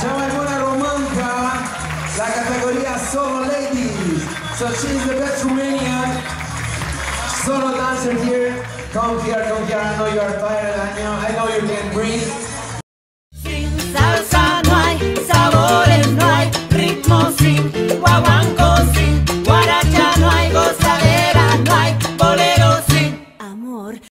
Chama es buena romanca, la categoría solo ladies. So she's the best Romanian solo dancer here. Come here, come here. I know you are tired. I know, I know you can breathe.